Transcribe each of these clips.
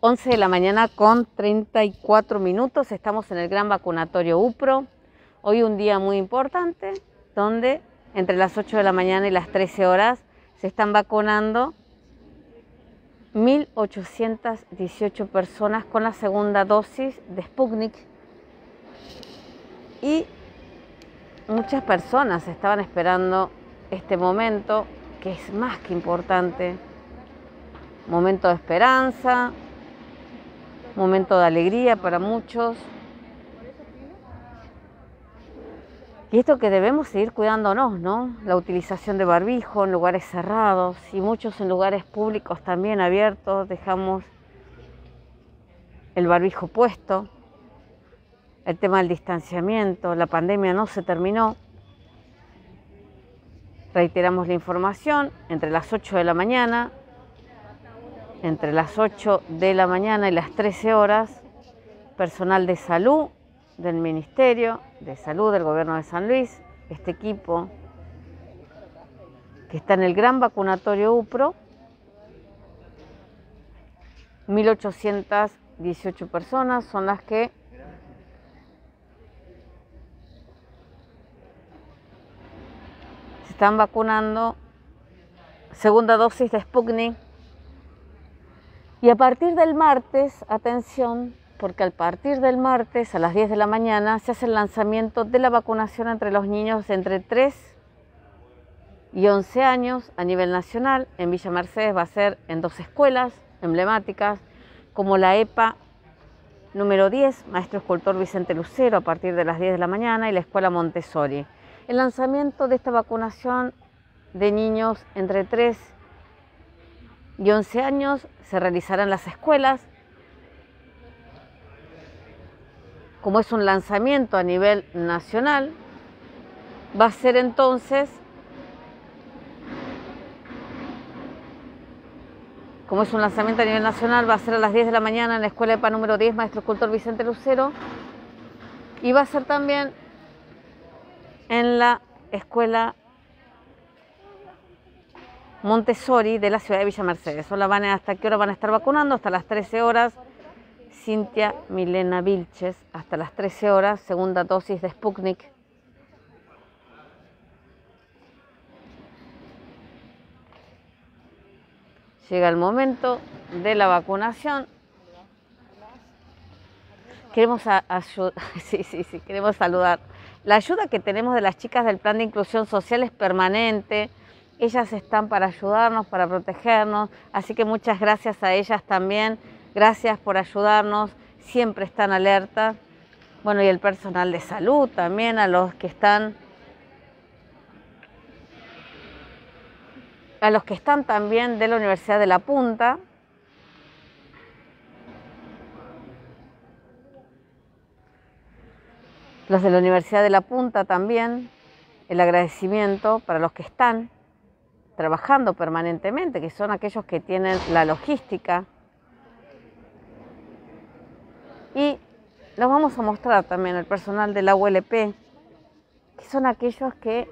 11 de la mañana con 34 minutos. Estamos en el gran vacunatorio UPRO. Hoy un día muy importante donde entre las 8 de la mañana y las 13 horas se están vacunando 1.818 personas con la segunda dosis de Sputnik y muchas personas estaban esperando este momento que es más que importante, momento de esperanza, momento de alegría para muchos. Y esto que debemos seguir cuidándonos, ¿no? La utilización de barbijo en lugares cerrados y muchos en lugares públicos también abiertos, dejamos el barbijo puesto. El tema del distanciamiento, la pandemia no se terminó. Reiteramos la información, entre las 8 de la mañana, entre las 8 de la mañana y las 13 horas, personal de salud del Ministerio de Salud del Gobierno de San Luis, este equipo que está en el gran vacunatorio UPRO, 1.818 personas son las que se están vacunando. Segunda dosis de Sputnik y a partir del martes, atención, porque a partir del martes a las 10 de la mañana se hace el lanzamiento de la vacunación entre los niños entre 3 y 11 años a nivel nacional. En Villa Mercedes va a ser en dos escuelas emblemáticas, como la EPA número 10, Maestro Escultor Vicente Lucero, a partir de las 10 de la mañana, y la Escuela Montessori. El lanzamiento de esta vacunación de niños entre 3 y 11 años se realizará en las escuelas. Como es un lanzamiento a nivel nacional, va a ser entonces, como es un lanzamiento a nivel nacional, va a ser a las 10 de la mañana en la Escuela EPA número 10, Maestro Escultor Vicente Lucero, y va a ser también en la Escuela Montessori de la ciudad de Villa Mercedes. ¿Hasta qué hora van a estar vacunando? Hasta las 13 horas Cintia Milena Vilches hasta las 13 horas, segunda dosis de Sputnik. Llega el momento de la vacunación. Queremos, sí, sí, sí, queremos saludar. La ayuda que tenemos de las chicas del Plan de Inclusión Social es permanente. Ellas están para ayudarnos, para protegernos. Así que muchas gracias a ellas también Gracias por ayudarnos, siempre están alerta. Bueno, y el personal de salud también, a los que están a los que están también de la Universidad de La Punta. Los de la Universidad de La Punta también, el agradecimiento para los que están trabajando permanentemente, que son aquellos que tienen la logística y los vamos a mostrar también el personal de la ULP, que son aquellos que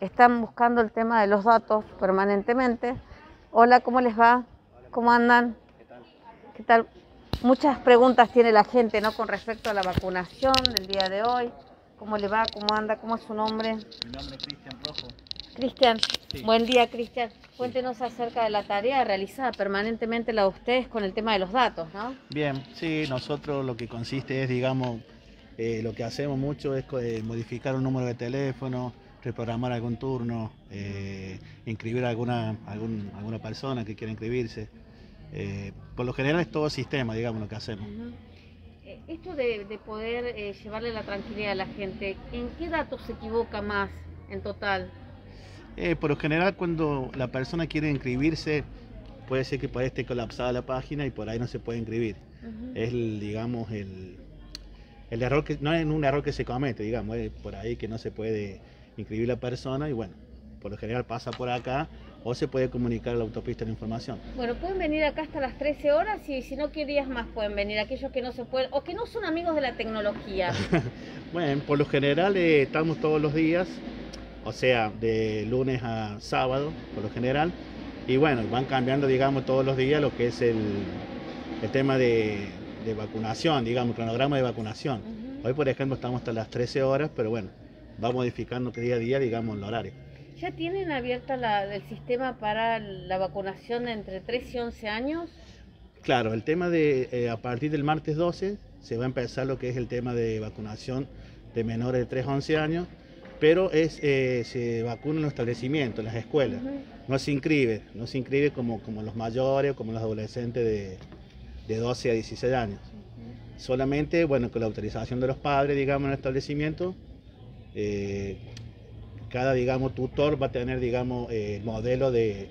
están buscando el tema de los datos permanentemente. Hola, ¿cómo les va? ¿Cómo andan? ¿Qué tal? ¿Qué tal? Muchas preguntas tiene la gente ¿no? con respecto a la vacunación del día de hoy. ¿Cómo le va? ¿Cómo anda? ¿Cómo es su nombre? Mi nombre es Cristian Rojo. Cristian, buen día Cristian. Cuéntenos acerca de la tarea realizada permanentemente la de ustedes con el tema de los datos, ¿no? Bien, sí, nosotros lo que consiste es, digamos, eh, lo que hacemos mucho es eh, modificar un número de teléfono, reprogramar algún turno, eh, inscribir a alguna, alguna persona que quiera inscribirse. por lo general es todo sistema, digamos, lo que hacemos. Esto de, de poder llevarle la tranquilidad a la gente, ¿en qué datos se equivoca más en total? Eh, por lo general, cuando la persona quiere inscribirse, puede ser que pueda esté colapsada la página y por ahí no se puede inscribir. Es, digamos, el, el error que no es un error que se comete, digamos, es por ahí que no se puede inscribir la persona y bueno, por lo general pasa por acá o se puede comunicar a la autopista la información. Bueno, pueden venir acá hasta las 13 horas y si no, ¿qué días más pueden venir? Aquellos que no se pueden o que no son amigos de la tecnología. bueno, por lo general eh, estamos todos los días o sea, de lunes a sábado por lo general. Y bueno, van cambiando, digamos, todos los días lo que es el, el tema de, vacunación, digamos, cronograma de vacunación. Hoy, por ejemplo, estamos hasta las 13 horas, pero bueno, va modificando día a día, digamos, el horario. ¿Ya tienen abierta la, el sistema para la vacunación de entre 3 y 11 años? Claro, el tema de eh, a partir del martes 12 se va a empezar lo que es el tema de vacunación de menores de 3 a 11 años, pero es, eh, se vacuna en los establecimientos, en las escuelas. No se inscribe, no se inscribe como, como los mayores o como los adolescentes de, de 12 a 16 años. Solamente, bueno, con la autorización de los padres, digamos, en el establecimiento, eh, cada, digamos, tutor va a tener, digamos, eh, el modelo de,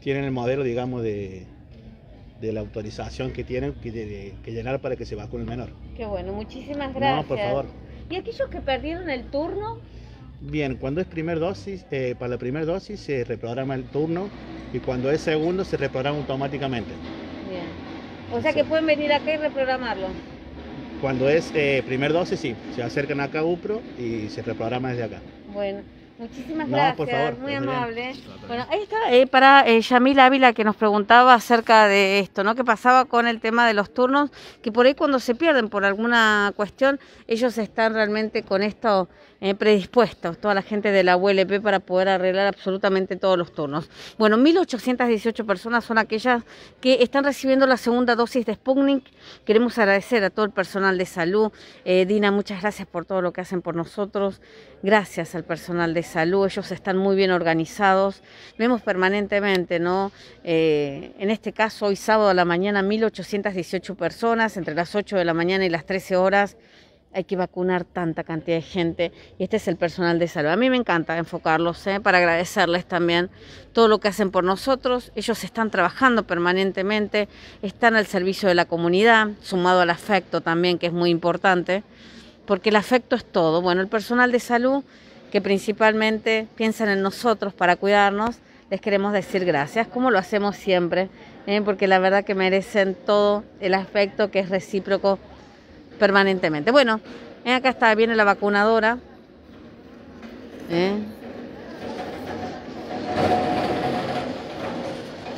tienen el modelo, digamos, de, de la autorización que tienen que, llenar para que se vacune el menor. Qué bueno, muchísimas gracias. No, por favor. ¿Y aquellos que perdieron el turno? Bien, cuando es primer dosis, eh, para la primera dosis se reprograma el turno y cuando es segundo se reprograma automáticamente. Bien. O sea que pueden venir acá y reprogramarlo. Cuando es eh, primer dosis, sí, se acercan acá a UPRO y se reprograma desde acá. Bueno, muchísimas gracias, muy amable. Bueno, ahí está eh, para eh, Yamil Ávila que nos preguntaba acerca de esto, ¿no? ¿Qué pasaba con el tema de los turnos? Que por ahí cuando se pierden por alguna cuestión, ellos están realmente con esto eh, predispuestos, toda la gente de la ULP para poder arreglar absolutamente todos los turnos. Bueno, 1.818 personas son aquellas que están recibiendo la segunda dosis de Sputnik. Queremos agradecer a todo el personal de salud. Eh, Dina, muchas gracias por todo lo que hacen por nosotros. Gracias al personal de salud, ellos están muy bien organizados. Vemos permanentemente, ¿no? Eh, en este caso, hoy sábado a la mañana, 1.818 personas, entre las 8 de la mañana y las 13 horas hay que vacunar tanta cantidad de gente y este es el personal de salud. A mí me encanta enfocarlos ¿eh? para agradecerles también todo lo que hacen por nosotros. Ellos están trabajando permanentemente, están al servicio de la comunidad, sumado al afecto también, que es muy importante, porque el afecto es todo. Bueno, el personal de salud, que principalmente piensan en nosotros para cuidarnos, les queremos decir gracias, como lo hacemos siempre, ¿eh? porque la verdad que merecen todo el afecto que es recíproco permanentemente. Bueno, acá está, viene la vacunadora. ¿eh?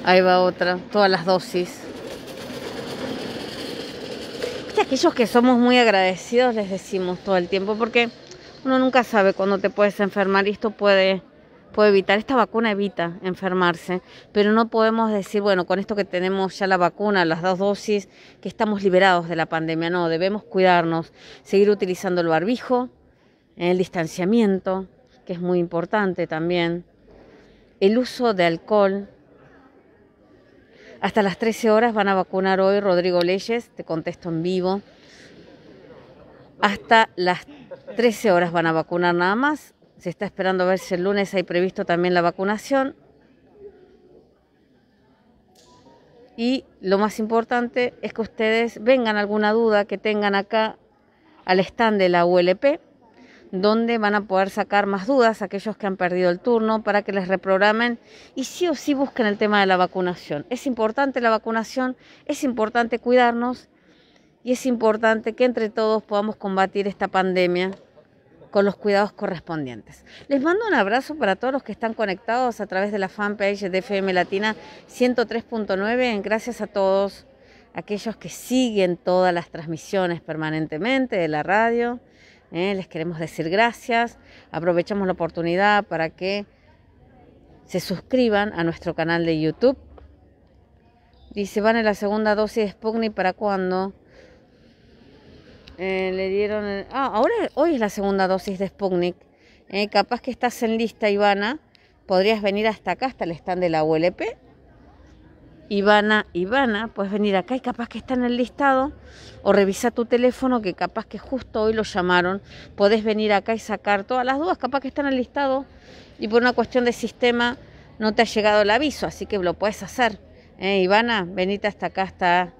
Ahí va otra, todas las dosis. aquellos que somos muy agradecidos les decimos todo el tiempo, porque uno nunca sabe cuándo te puedes enfermar y esto puede puede evitar, esta vacuna evita enfermarse, pero no podemos decir, bueno, con esto que tenemos ya la vacuna, las dos dosis, que estamos liberados de la pandemia, no, debemos cuidarnos, seguir utilizando el barbijo, el distanciamiento, que es muy importante también, el uso de alcohol. Hasta las 13 horas van a vacunar hoy Rodrigo Leyes, te contesto en vivo. Hasta las 13 horas van a vacunar nada más se está esperando a ver si el lunes hay previsto también la vacunación. Y lo más importante es que ustedes vengan alguna duda que tengan acá al stand de la ULP, donde van a poder sacar más dudas aquellos que han perdido el turno para que les reprogramen y sí o sí busquen el tema de la vacunación. Es importante la vacunación, es importante cuidarnos y es importante que entre todos podamos combatir esta pandemia con los cuidados correspondientes. Les mando un abrazo para todos los que están conectados a través de la fanpage de FM Latina 103.9. Gracias a todos aquellos que siguen todas las transmisiones permanentemente de la radio. Eh, les queremos decir gracias. Aprovechamos la oportunidad para que se suscriban a nuestro canal de YouTube. Dice, van en la segunda dosis de Sputnik para cuándo? Eh, le dieron... ah, ahora hoy es la segunda dosis de Sputnik. Eh, capaz que estás en lista, Ivana. Podrías venir hasta acá, hasta el stand de la ULP. Ivana, Ivana, puedes venir acá y capaz que está en el listado. O revisa tu teléfono que capaz que justo hoy lo llamaron. Podés venir acá y sacar todas las dudas. Capaz que está en el listado y por una cuestión de sistema no te ha llegado el aviso. Así que lo puedes hacer. Eh, Ivana, venite hasta acá, hasta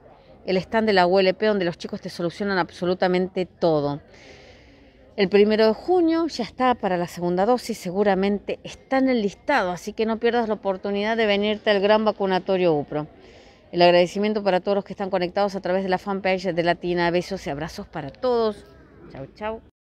el stand de la ULP donde los chicos te solucionan absolutamente todo. El primero de junio ya está para la segunda dosis, seguramente está en el listado, así que no pierdas la oportunidad de venirte al gran vacunatorio UPRO. El agradecimiento para todos los que están conectados a través de la fanpage de Latina. Besos y abrazos para todos. Chau, chau.